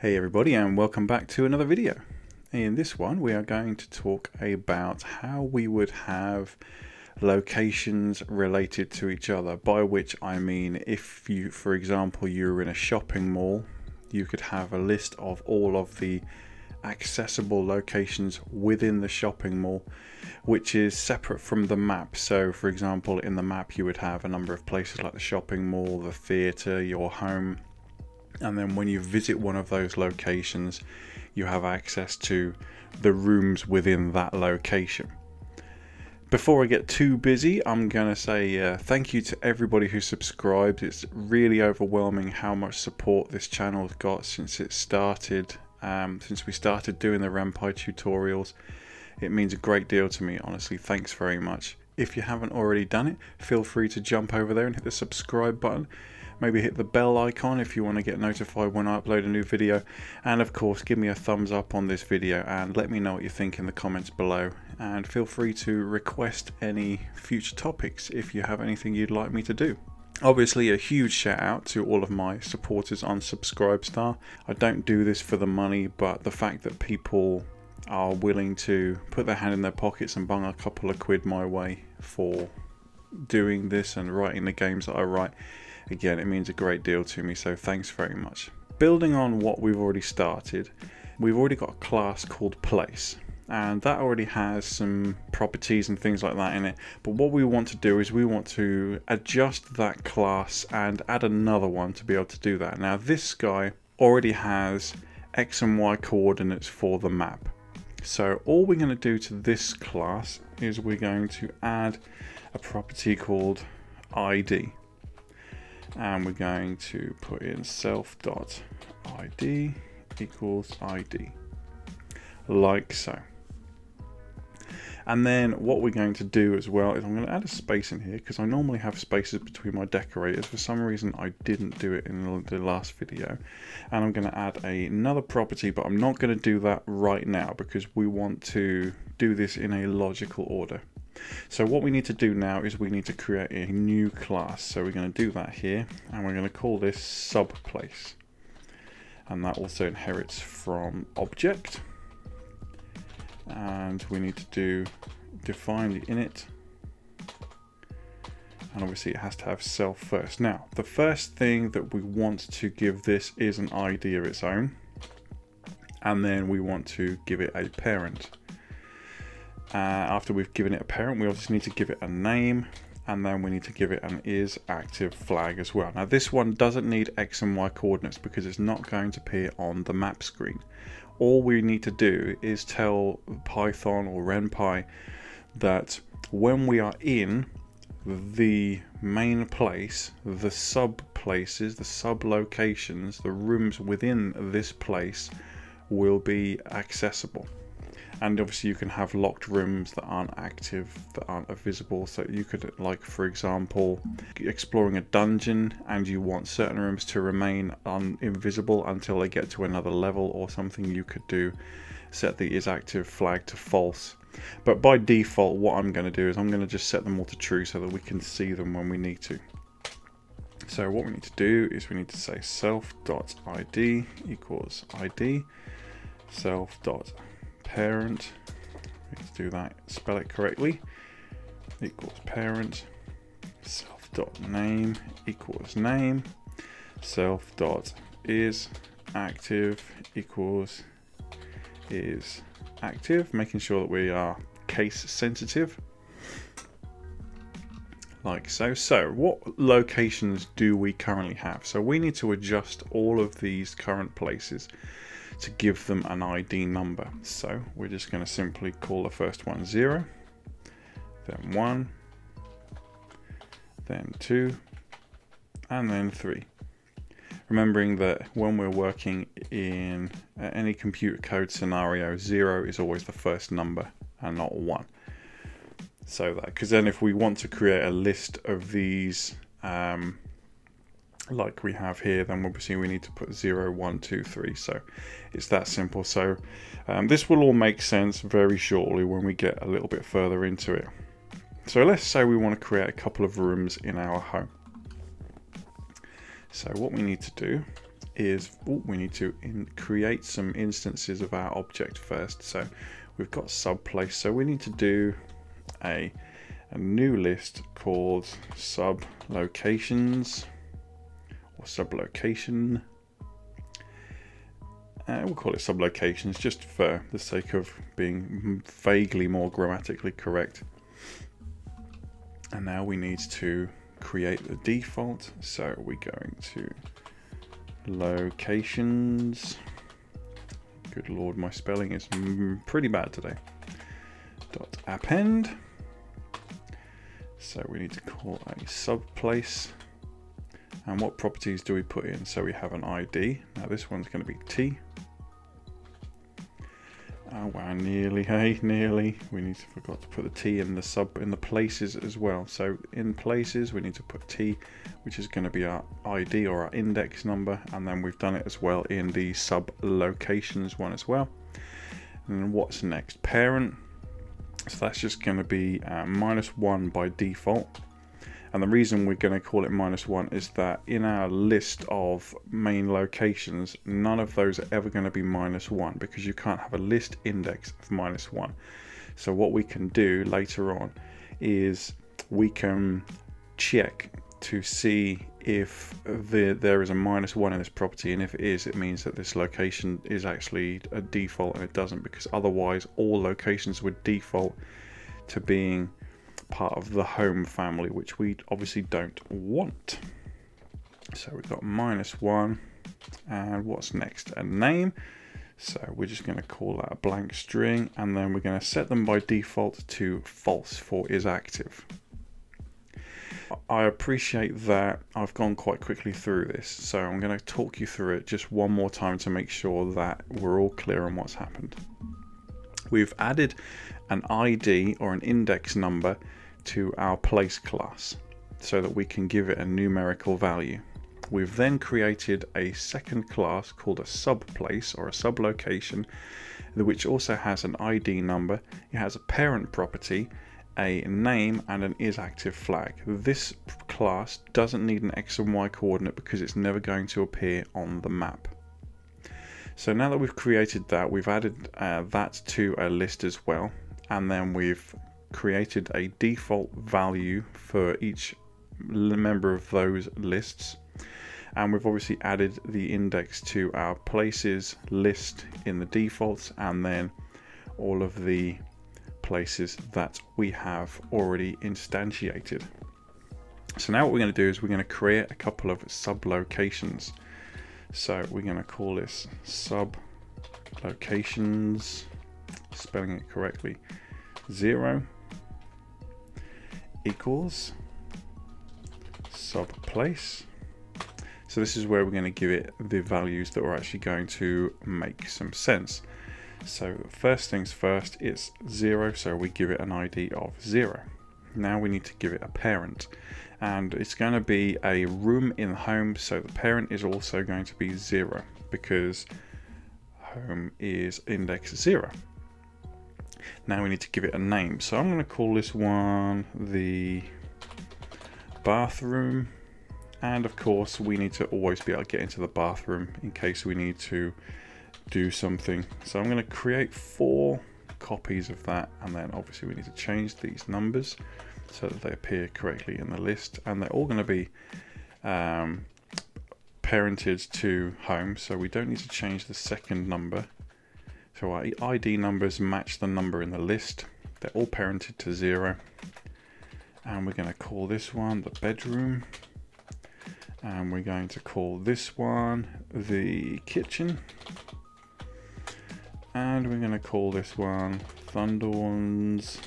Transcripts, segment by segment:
Hey everybody and welcome back to another video. In this one we are going to talk about how we would have locations related to each other by which I mean if you for example you're in a shopping mall you could have a list of all of the accessible locations within the shopping mall which is separate from the map so for example in the map you would have a number of places like the shopping mall the theater your home and then when you visit one of those locations you have access to the rooms within that location before I get too busy, I'm going to say uh, thank you to everybody who subscribed. It's really overwhelming how much support this channel has got since it started um, since we started doing the Ren'Py tutorials. It means a great deal to me, honestly. Thanks very much. If you haven't already done it, feel free to jump over there and hit the subscribe button. Maybe hit the bell icon if you want to get notified when I upload a new video. And of course, give me a thumbs up on this video and let me know what you think in the comments below. And feel free to request any future topics if you have anything you'd like me to do. Obviously, a huge shout out to all of my supporters on Subscribestar. I don't do this for the money, but the fact that people are willing to put their hand in their pockets and bung a couple of quid my way for doing this and writing the games that I write, again, it means a great deal to me, so thanks very much. Building on what we've already started, we've already got a class called Place and that already has some properties and things like that in it. But what we want to do is we want to adjust that class and add another one to be able to do that. Now this guy already has x and y coordinates for the map. So all we're going to do to this class is we're going to add a property called id and we're going to put in self.id equals id like so and then what we're going to do as well is I'm going to add a space in here because I normally have spaces between my decorators. For some reason I didn't do it in the last video. And I'm going to add another property, but I'm not going to do that right now because we want to do this in a logical order. So what we need to do now is we need to create a new class. So we're going to do that here and we're going to call this subplace. And that also inherits from object and we need to do define the init and obviously it has to have self first. Now the first thing that we want to give this is an ID of its own and then we want to give it a parent. Uh, after we've given it a parent we also need to give it a name and then we need to give it an is active flag as well. Now this one doesn't need x and y coordinates because it's not going to appear on the map screen all we need to do is tell Python or Ren'Py that when we are in the main place, the sub places, the sub locations, the rooms within this place will be accessible and obviously you can have locked rooms that aren't active that aren't visible. So you could like for example exploring a dungeon and you want certain rooms to remain invisible until they get to another level or something you could do set the is active flag to false. But by default what I'm going to do is I'm going to just set them all to true so that we can see them when we need to. So what we need to do is we need to say self.id equals id self.id parent, let's do that, spell it correctly, equals parent, self dot name equals name, self dot is active equals is active, making sure that we are case sensitive. Like so. So what locations do we currently have? So we need to adjust all of these current places to give them an ID number. So we're just going to simply call the first one 0, then 1, then 2, and then 3. Remembering that when we're working in any computer code scenario, 0 is always the first number and not 1. So that, because then if we want to create a list of these um, like we have here, then obviously we need to put 0, 1, 2, 3. So it's that simple. So um, this will all make sense very shortly when we get a little bit further into it. So let's say we want to create a couple of rooms in our home. So what we need to do is we need to create some instances of our object first. So we've got sub place. So we need to do a, a new list called sub locations or sub location. Uh, we'll call it sub locations just for the sake of being vaguely more grammatically correct. And now we need to create the default. So we're going to locations. Good lord, my spelling is pretty bad today. Dot append. So we need to call a subplace. And what properties do we put in? So we have an ID. Now this one's going to be T. Oh wow, nearly, hey, nearly. We need to forgot to put the T in the sub in the places as well. So in places we need to put T, which is going to be our ID or our index number, and then we've done it as well in the sub locations one as well. And then what's next? Parent. So that's just going to be uh, minus one by default. And the reason we're going to call it minus one is that in our list of main locations, none of those are ever going to be minus one because you can't have a list index of minus one. So what we can do later on is we can check to see if the, there is a minus one in this property and if it is it means that this location is actually a default and it doesn't because otherwise all locations would default to being part of the home family, which we obviously don't want. So we've got minus one. And what's next? A name. So we're just going to call that a blank string. And then we're going to set them by default to false for is active. I appreciate that I've gone quite quickly through this, so I'm going to talk you through it just one more time to make sure that we're all clear on what's happened. We've added an ID or an index number to our place class so that we can give it a numerical value. We've then created a second class called a subplace or a sublocation which also has an ID number. It has a parent property, a name and an isActive flag. This class doesn't need an X and Y coordinate because it's never going to appear on the map. So now that we've created that, we've added uh, that to a list as well. And then we've created a default value for each member of those lists and we've obviously added the index to our places list in the defaults and then all of the places that we have already instantiated. So now what we're going to do is we're going to create a couple of sub locations. So we're going to call this sub locations, spelling it correctly, zero equals sub place. So this is where we're going to give it the values that are actually going to make some sense. So first things first, it's zero, so we give it an ID of zero. Now we need to give it a parent and it's going to be a room in the home so the parent is also going to be zero because home is index zero now we need to give it a name. So I'm going to call this one the bathroom. And of course, we need to always be able to get into the bathroom in case we need to do something. So I'm going to create four copies of that. And then obviously we need to change these numbers so that they appear correctly in the list. And they're all going to be um, parented to home. So we don't need to change the second number so our ID numbers match the number in the list. They're all parented to zero. And we're going to call this one the bedroom. And we're going to call this one the kitchen. And we're going to call this one Thundorn's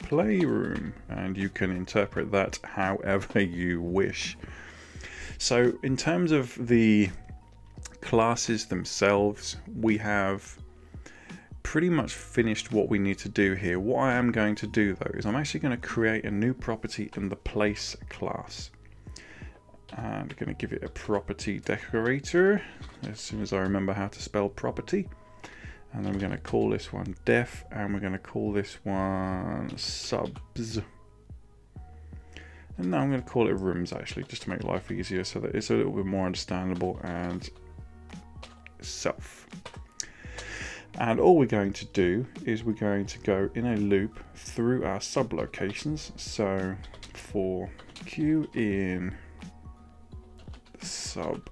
playroom. And you can interpret that however you wish. So in terms of the classes themselves, we have pretty much finished what we need to do here. What I am going to do though is I'm actually going to create a new property in the place class. And I'm going to give it a property decorator as soon as I remember how to spell property. And we're going to call this one def and we're going to call this one subs. And now I'm going to call it rooms actually just to make life easier so that it's a little bit more understandable and self. And all we're going to do is we're going to go in a loop through our sublocations. So for q in sub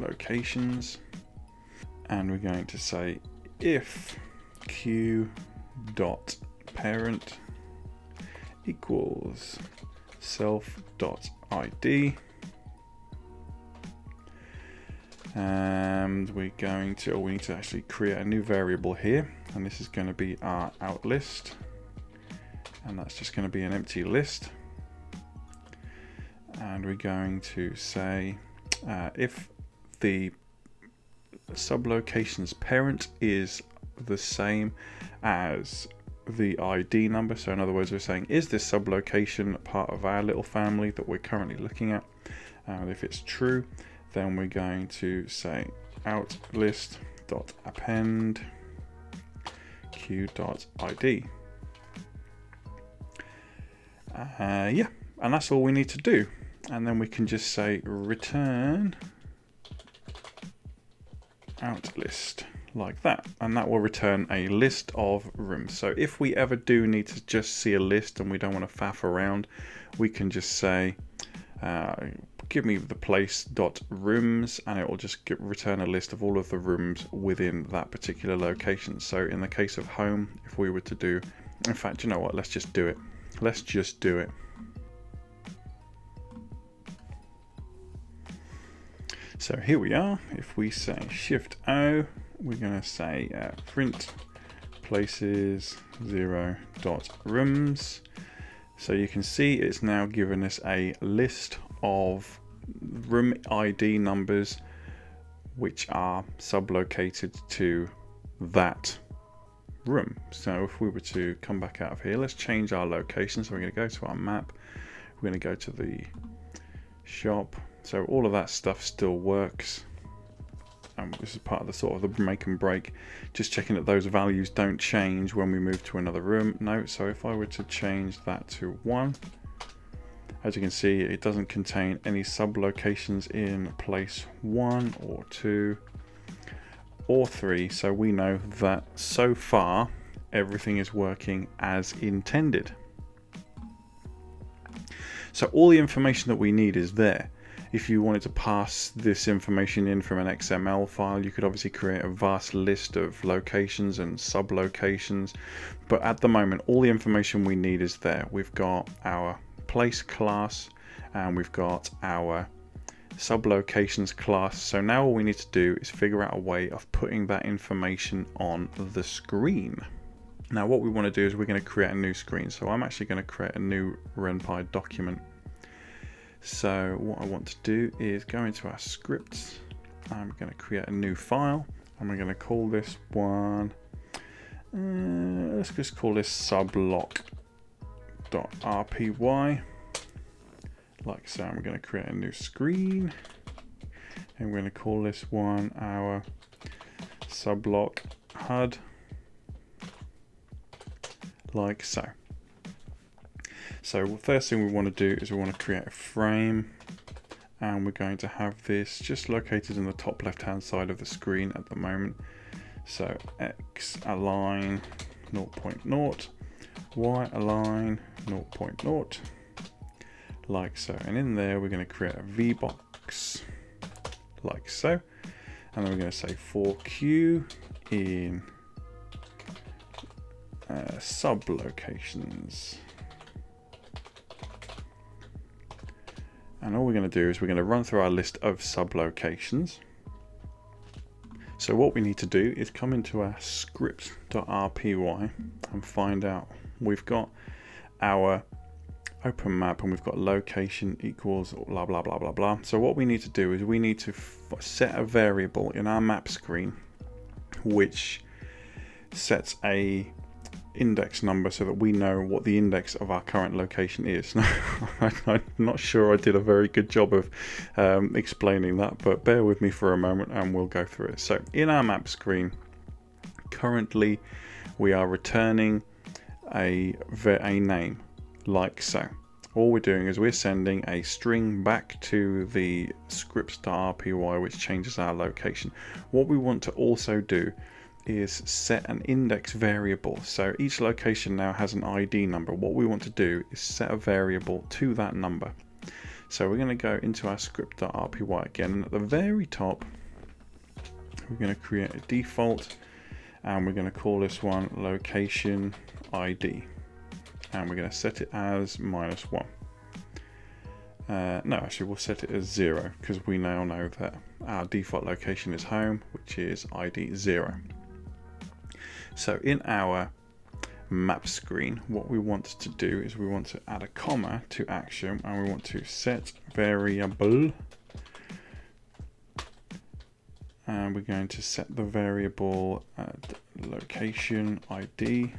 locations, and we're going to say if q dot parent equals self dot id and we're going to, or we need to actually create a new variable here, and this is going to be our out list, and that's just going to be an empty list. And we're going to say uh, if the sublocation's parent is the same as the ID number. So in other words, we're saying, is this sublocation part of our little family that we're currently looking at? And if it's true, then we're going to say out. Uh, yeah, and that's all we need to do. And then we can just say return out list like that and that will return a list of rooms so if we ever do need to just see a list and we don't want to faff around we can just say uh, give me the place dot rooms and it will just get, return a list of all of the rooms within that particular location. So in the case of home if we were to do in fact you know what? Let's just do it. Let's just do it. So here we are. If we say shift O we're going to say uh, print places 0 dot rooms. So you can see it's now given us a list of room ID numbers which are sublocated to that room. So if we were to come back out of here, let's change our location. So we're going to go to our map. We're going to go to the shop. So all of that stuff still works. And this is part of the sort of the make and break. Just checking that those values don't change when we move to another room. No, so if I were to change that to 1, as you can see, it doesn't contain any sublocations in place 1 or 2 or 3. So we know that so far everything is working as intended. So all the information that we need is there if you wanted to pass this information in from an XML file, you could obviously create a vast list of locations and sublocations. But at the moment, all the information we need is there. We've got our place class and we've got our sublocations class. So now all we need to do is figure out a way of putting that information on the screen. Now what we want to do is we're going to create a new screen. So I'm actually going to create a new Ren'Py document so what I want to do is go into our scripts. I'm going to create a new file and we're going to call this one, uh, let's just call this sublock.rpy. Like so, I'm going to create a new screen and we're going to call this one our sublock HUD like so. So first thing we want to do is we want to create a frame and we're going to have this just located in the top left hand side of the screen at the moment. So X align 0.0, Y align 0.0, like so. And in there we're going to create a v box like so. And then we're going to say for Q in uh, sub locations. And all we're going to do is we're going to run through our list of sub locations So what we need to do is come into our script.rpy and find out we've got our open map and we've got location equals blah blah blah blah blah. So what we need to do is we need to set a variable in our map screen which sets a index number so that we know what the index of our current location is. Now, I'm not sure I did a very good job of um, explaining that, but bear with me for a moment and we'll go through it. So in our map screen, currently we are returning a, a name like so. all we're doing is we're sending a string back to the scripts.rpy which changes our location. What we want to also do is set an index variable. So each location now has an ID number. What we want to do is set a variable to that number. So we're going to go into our script.rpy again and at the very top we're going to create a default and we're going to call this one location ID and we're going to set it as minus one. Uh, no, actually we'll set it as zero because we now know that our default location is home, which is ID zero. So in our map screen, what we want to do is we want to add a comma to action and we want to set variable and we're going to set the variable location ID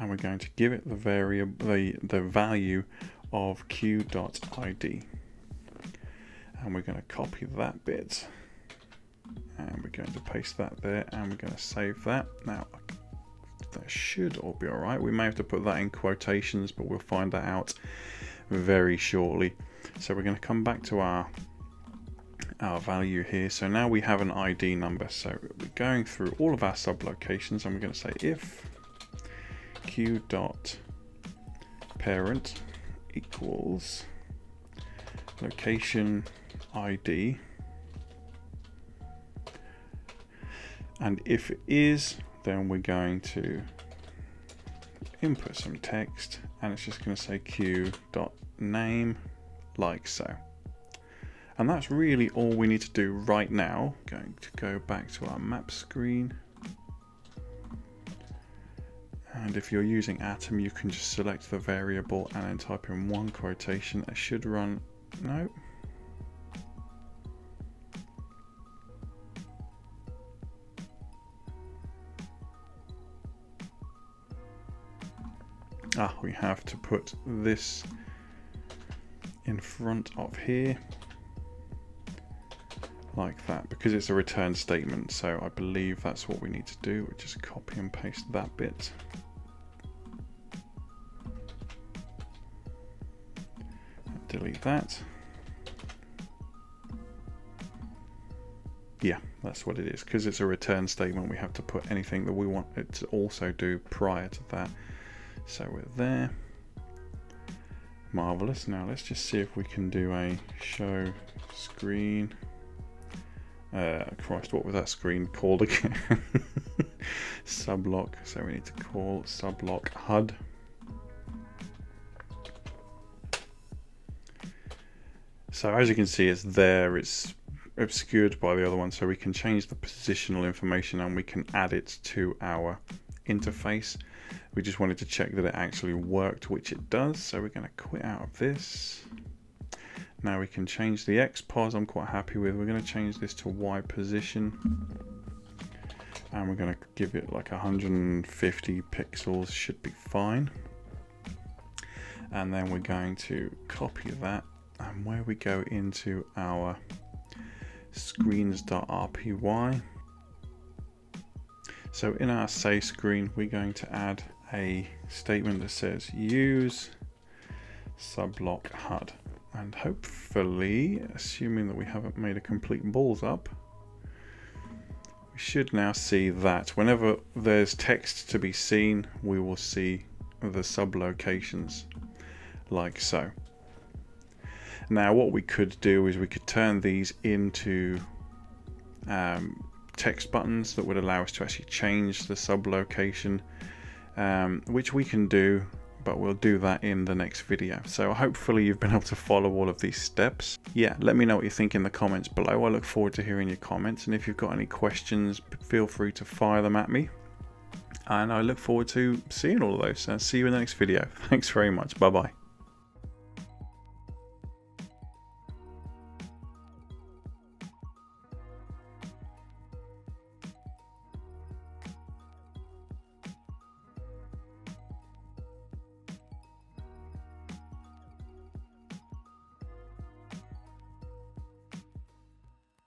and we're going to give it the variable the, the value of q.id and we're going to copy that bit. And we're going to paste that there and we're going to save that. Now that should all be all right we may have to put that in quotations but we'll find that out very shortly. So we're going to come back to our our value here. So now we have an ID number. So we're going through all of our sub locations and we're going to say if q dot parent equals location ID and if it is then we're going to input some text and it's just going to say q dot name like so. And that's really all we need to do right now. Going to go back to our map screen and if you're using Atom you can just select the variable and then type in one quotation. It should run no. Ah we have to put this in front of here like that because it's a return statement. So I believe that's what we need to do. We just copy and paste that bit delete that yeah that's what it is because it's a return statement we have to put anything that we want it to also do prior to that so we're there marvelous now let's just see if we can do a show screen uh, Christ, what was that screen called again? sublock. So we need to call sublock HUD. So as you can see, it's there. It's obscured by the other one. So we can change the positional information and we can add it to our interface. We just wanted to check that it actually worked, which it does. So we're going to quit out of this. Now we can change the X pos I'm quite happy with. We're going to change this to Y position. And we're going to give it like 150 pixels, should be fine. And then we're going to copy that. And where we go into our screens.rpy. So in our say screen, we're going to add a statement that says use sublock HUD and hopefully, assuming that we haven't made a complete balls up, we should now see that whenever there's text to be seen, we will see the sublocations like so. Now what we could do is we could turn these into um, text buttons that would allow us to actually change the sublocation, um, which we can do but we'll do that in the next video. So hopefully you've been able to follow all of these steps. Yeah, let me know what you think in the comments below. I look forward to hearing your comments and if you've got any questions, feel free to fire them at me. And I look forward to seeing all of those. And see you in the next video. Thanks very much. Bye bye.